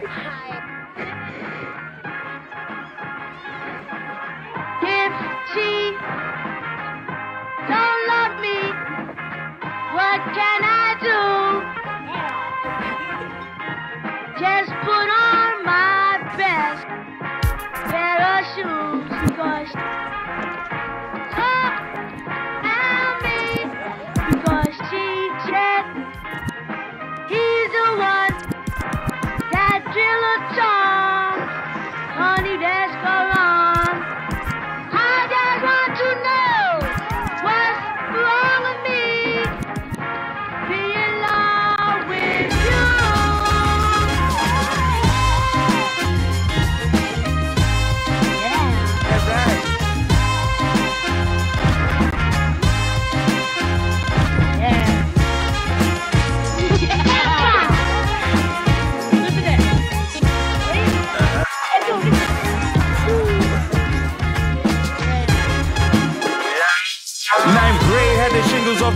If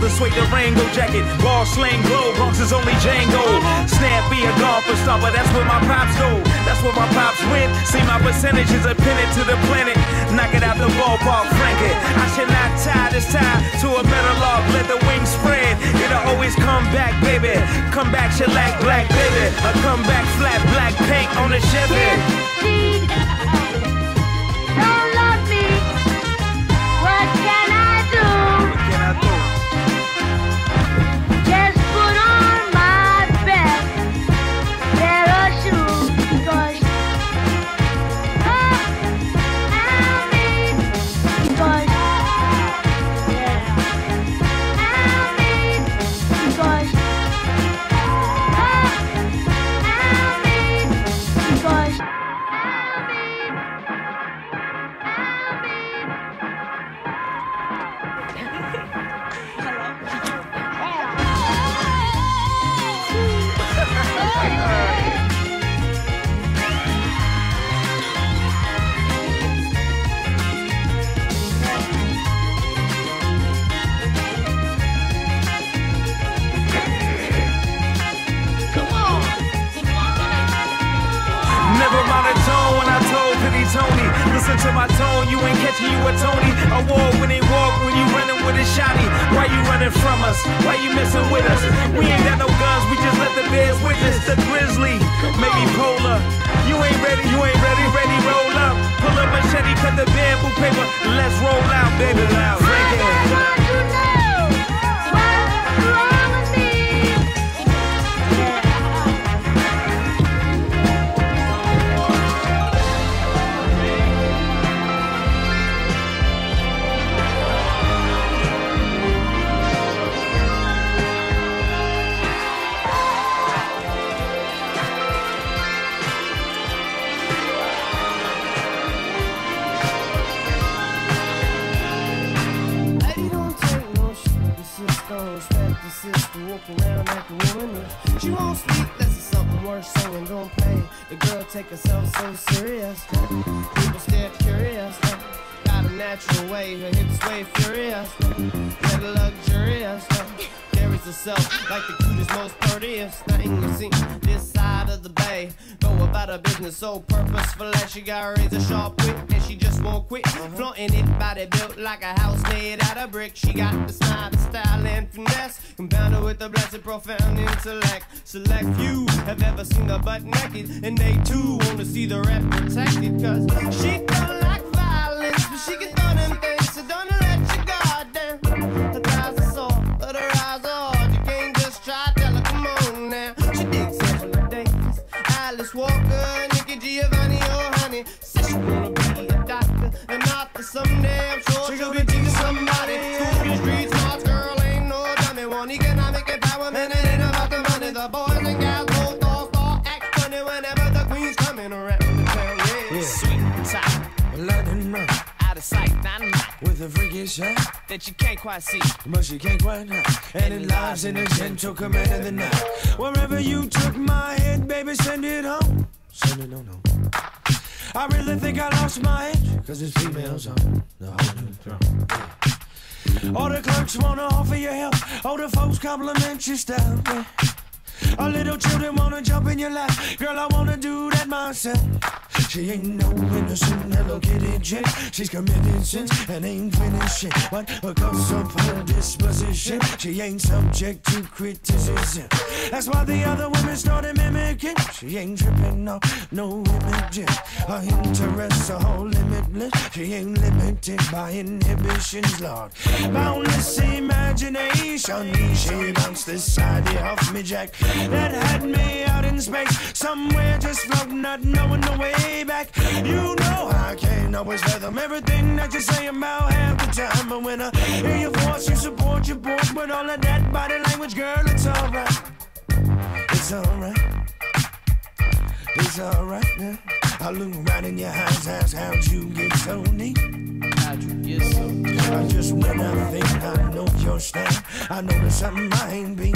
the suede Durango jacket. Ball slang glow, Bronx is only Django. Snap be a golfer but that's where my pops go. That's where my pops went. See my percentages are pinned to the planet. Knock it out the ballpark, frank it. I should not tie this tie to a better log. Let the wings spread. It'll always come back, baby. Come back, shellac, black, baby. A come back, flat, black paint on the Chevy. If she won't speak, that's something worse. Singing don't play. The girl take herself so serious. People stare curious. Got a natural way. Her hips sway furious. Her luxurious. Carries herself like the cutest, most prettiest thing you seen this side of the bay. Go about her business so purposeful that she got razor sharp wit and she just won't quit. Uh-huh. Flaunting it, body built like a house made out of brick. She got the smile, the style, and finesse. Compounded with a blessed, profound intellect. Select few have ever seen her butt naked, and they too wanna see the rep protected. Cause she don't like violence, but she can throw them things, so don't someday. I'm sure she'll be teaching somebody. The street smart girl ain't no dummy. One economic empowerment, it ain't about the money. The boys and gals both all star act funny whenever the queen's coming around the town. Yeah, sweet and tight, up out of sight, dynamite with a freaky shot, that you can't quite see. but she can't quite hide. And it lies in a gentle command of the night. Wherever you took my head, baby, send it home. Send it on home. I really think I lost my edge, cause it's females on the whole new throne. All the clerks wanna offer you help, all the folks compliment your style. Yeah. All little children wanna jump in your lap. Girl, I wanna do that myself. She ain't no innocent Hello Kitty chick. She's committed sins and ain't finished yet. But because of her disposition, she ain't subject to criticism. That's why the other women started mimicking. She ain't tripping off no images. Her interests are all limitless. She ain't limited by inhibitions, Lord. Boundless imagination. She bounced the side off me, Jack. That had me out in space. Somewhere just floating, not knowing the way back. You know I can't always fathom everything that you say about half the time. But when I hear your voice, you support your boys. But all of that body language, girl, it's alright. It's alright. It's alright now. I look right in your eyes, ask how'd you get so neat? How'd you get so I just when I think I know your style, I know there's something I ain't been.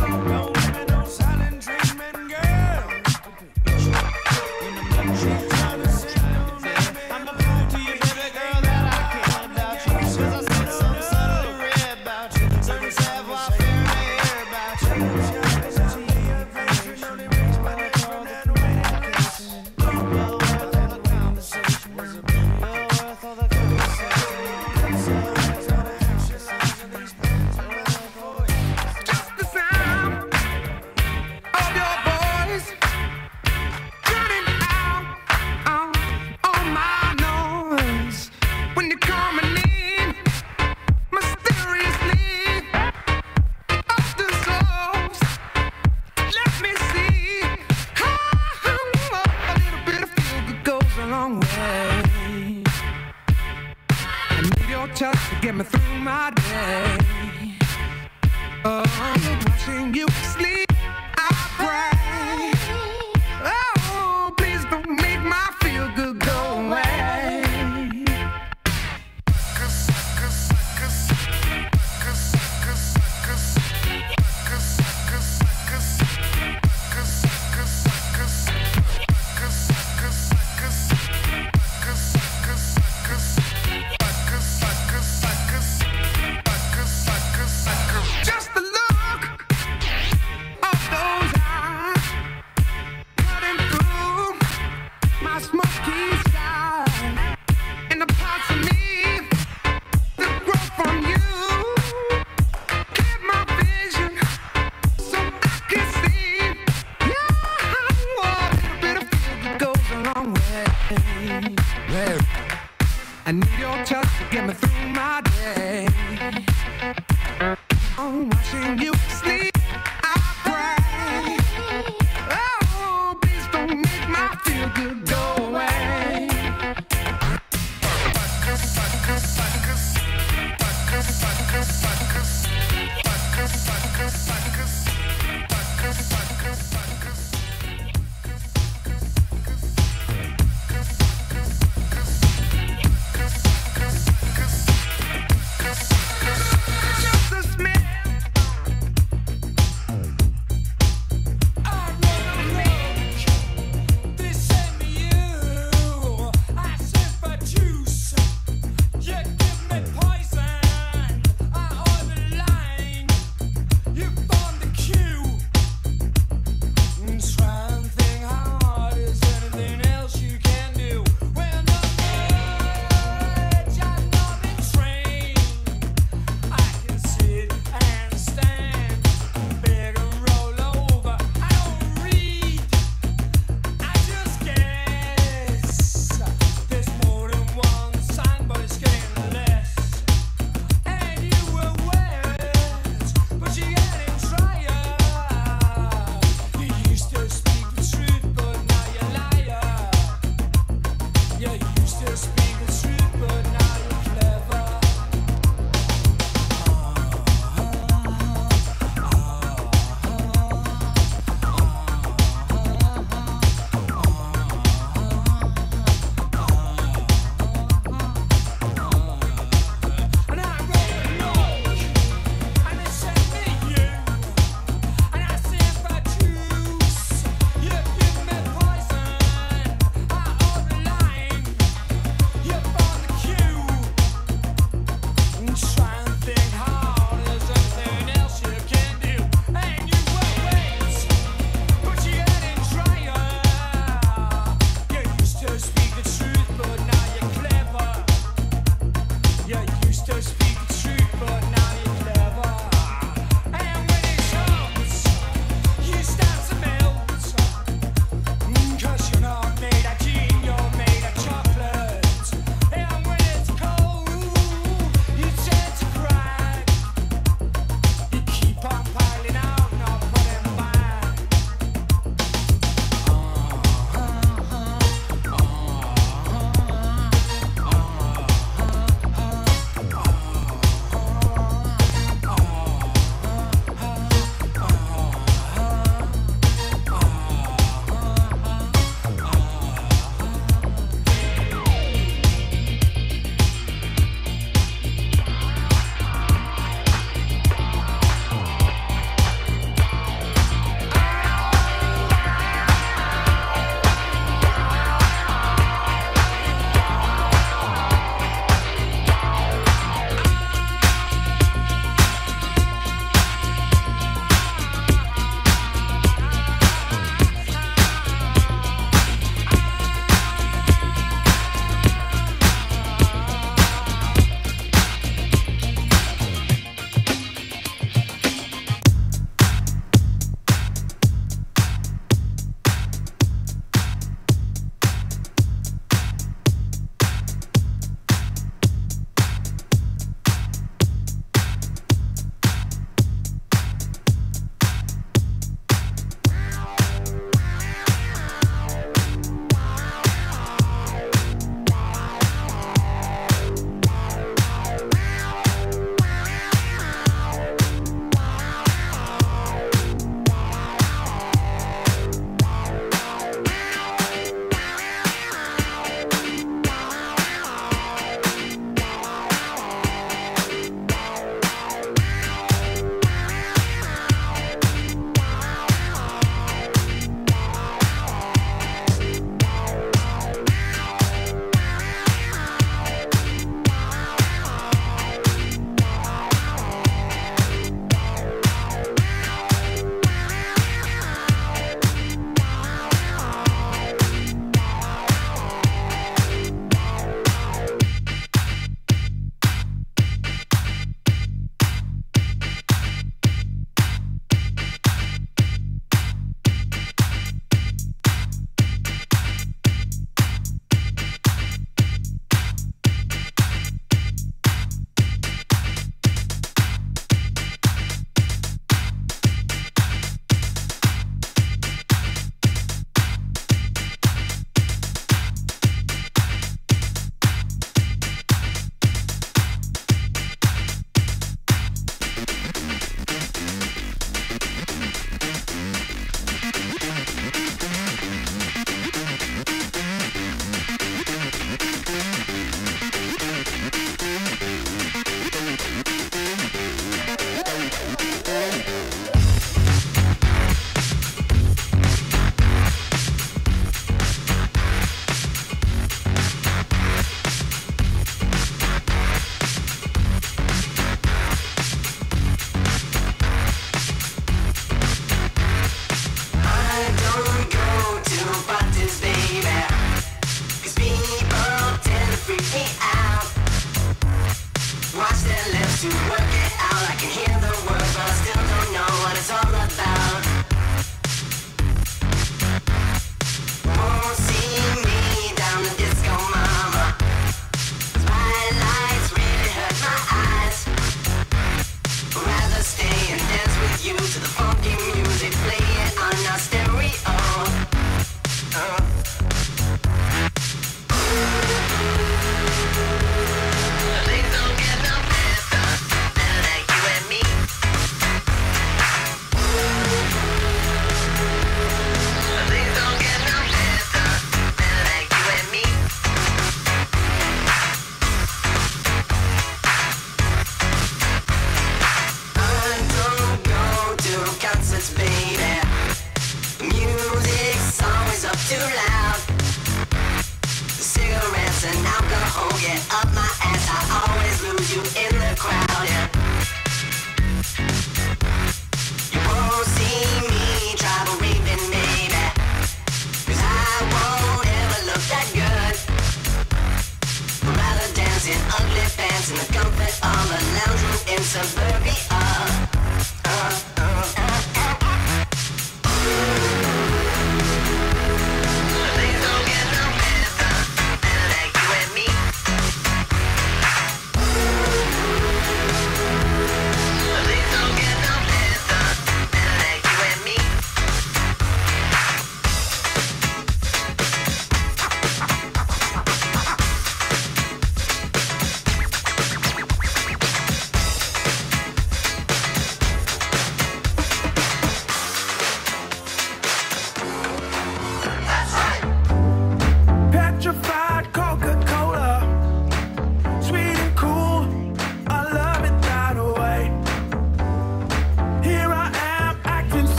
No to get me through my day. Oh, watching you sleep,